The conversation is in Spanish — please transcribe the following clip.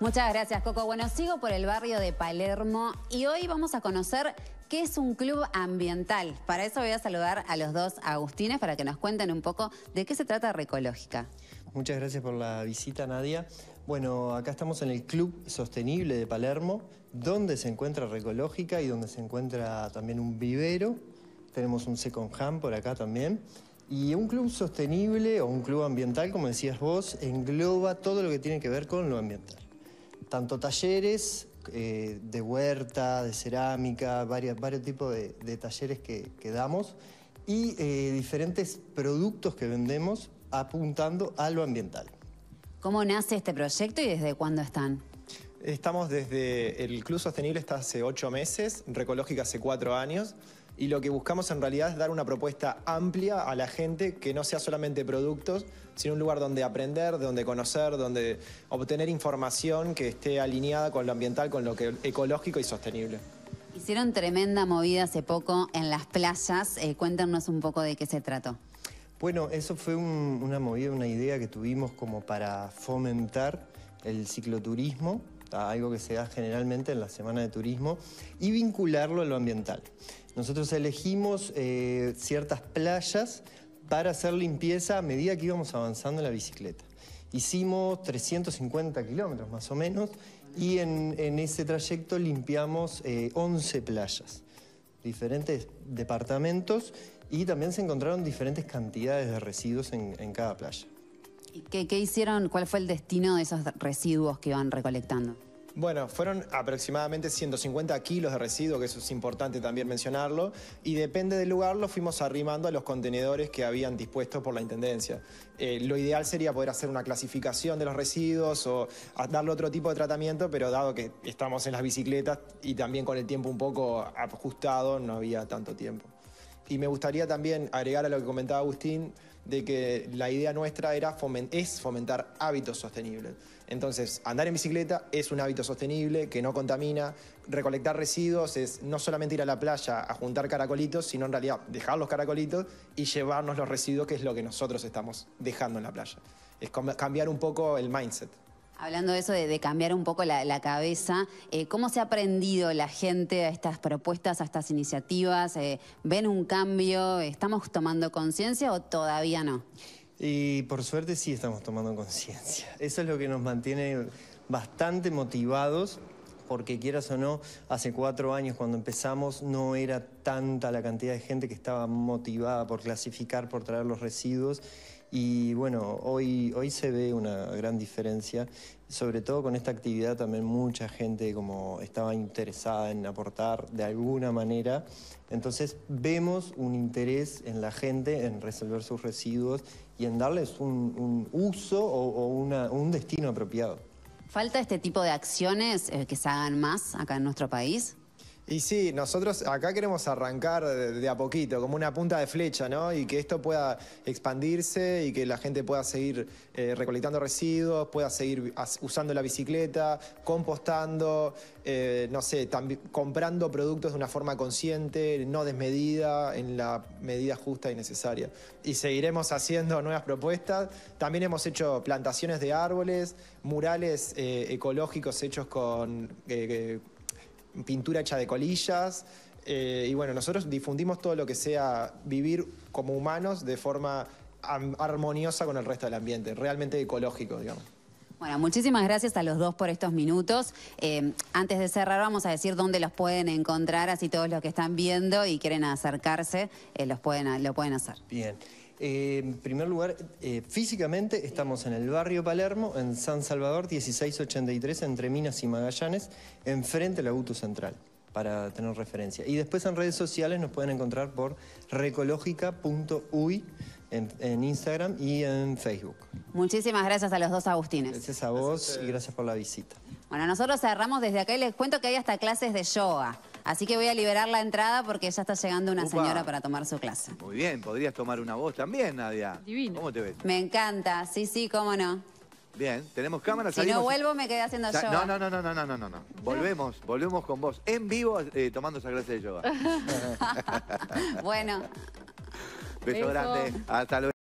Muchas gracias, Coco. Bueno, sigo por el barrio de Palermo y hoy vamos a conocer qué es un club ambiental. Para eso voy a saludar a los dos Agustines para que nos cuenten un poco de qué se trata Recológica. Muchas gracias por la visita, Nadia. Bueno, acá estamos en el Club Sostenible de Palermo, donde se encuentra Recológica y donde se encuentra también un vivero. Tenemos un second hand por acá también. Y un club sostenible o un club ambiental, como decías vos, engloba todo lo que tiene que ver con lo ambiental. Tanto talleres eh, de huerta, de cerámica, varios, varios tipos de, talleres que, damos y eh, diferentes productos que vendemos apuntando a lo ambiental. ¿Cómo nace este proyecto y desde cuándo están? Estamos desde, el Club Sostenible está hace ocho meses, Recológica hace cuatro años, y lo que buscamos en realidad es dar una propuesta amplia a la gente que no sea solamente productos, sino un lugar donde aprender, donde conocer, donde obtener información que esté alineada con lo ambiental, con lo que, ecológico y sostenible. Hicieron tremenda movida hace poco en las playas, eh, cuéntanos un poco de qué se trató. Bueno, eso fue una movida, una idea que tuvimos como para fomentar el cicloturismo, algo que se da generalmente en la Semana de Turismo, y vincularlo a lo ambiental. Nosotros elegimos eh, ciertas playas para hacer limpieza a medida que íbamos avanzando en la bicicleta. Hicimos 350 kilómetros más o menos y en, ese trayecto limpiamos 11 eh, playas, diferentes departamentos y también se encontraron diferentes cantidades de residuos en, cada playa. ¿Qué, ¿Qué hicieron? ¿Cuál fue el destino de esos residuos que iban recolectando? Bueno, fueron aproximadamente 150 kilos de residuos, que eso es importante también mencionarlo, y depende del lugar lo fuimos arrimando a los contenedores que habían dispuestos por la Intendencia. Eh, lo ideal sería poder hacer una clasificación de los residuos o darle otro tipo de tratamiento, pero dado que estamos en las bicicletas y también con el tiempo un poco ajustado, no había tanto tiempo. Y me gustaría también agregar a lo que comentaba Agustín, de que la idea nuestra era es fomentar hábitos sostenibles. Entonces, andar en bicicleta es un hábito sostenible que no contamina. Recolectar residuos es no solamente ir a la playa a juntar caracolitos, sino en realidad dejar los caracolitos y llevarnos los residuos, que es lo que nosotros estamos dejando en la playa. Es cambiar un poco el mindset. Hablando de eso, de, cambiar un poco la, cabeza, eh, ¿cómo se ha aprendido la gente a estas propuestas, a estas iniciativas? Eh, ¿Ven un cambio? ¿Estamos tomando conciencia o todavía no? Y por suerte sí estamos tomando conciencia. Eso es lo que nos mantiene bastante motivados porque quieras o no, hace cuatro años cuando empezamos no era tanta la cantidad de gente que estaba motivada por clasificar, por traer los residuos y bueno, hoy, hoy se ve una gran diferencia, sobre todo con esta actividad también mucha gente como estaba interesada en aportar de alguna manera. Entonces vemos un interés en la gente en resolver sus residuos y en darles un, uso o, un destino apropiado. ¿Falta este tipo de acciones eh, que se hagan más acá en nuestro país? Y sí, nosotros acá queremos arrancar de, a poquito, como una punta de flecha, ¿no? Y que esto pueda expandirse y que la gente pueda seguir eh, recolectando residuos, pueda seguir usando la bicicleta, compostando, eh, no sé, comprando productos de una forma consciente, no desmedida, en la medida justa y necesaria. Y seguiremos haciendo nuevas propuestas. También hemos hecho plantaciones de árboles, murales eh, ecológicos hechos con pintura hecha de colillas. Eh, y bueno, nosotros difundimos todo lo que sea vivir como humanos de forma armoniosa con el resto del ambiente, realmente ecológico, digamos. Bueno, muchísimas gracias a los dos por estos minutos. Eh, antes de cerrar, vamos a decir dónde los pueden encontrar, así todos los que están viendo y quieren acercarse, eh, los pueden, lo pueden hacer. Bien. en primer lugar, físicamente estamos en el barrio Palermo, en San Salvador, 1683, entre Minas y Magallanes, enfrente la Auto Central para tener referencia. Y después en redes sociales nos pueden encontrar por recológica.uy en, Instagram y en Facebook. Muchísimas gracias a los dos Agustines. Gracias a vos y gracias por la visita. Bueno, nosotros cerramos desde acá y les cuento que hay hasta clases de yoga. Así que voy a liberar la entrada porque ya está llegando una señora para tomar su clase. Muy bien, podrías tomar una voz también, Nadia. Divino. ¿Cómo te ves? Me encanta, sí, sí, cómo no. Bien, tenemos cámaras. Si no vuelvo me quedé haciendo yoga. No, no, no, no, no, no, no, no. Volvemos, volvemos con vos. En vivo eh, tomando esa clase de yoga. bueno. Beso grande. Hasta luego.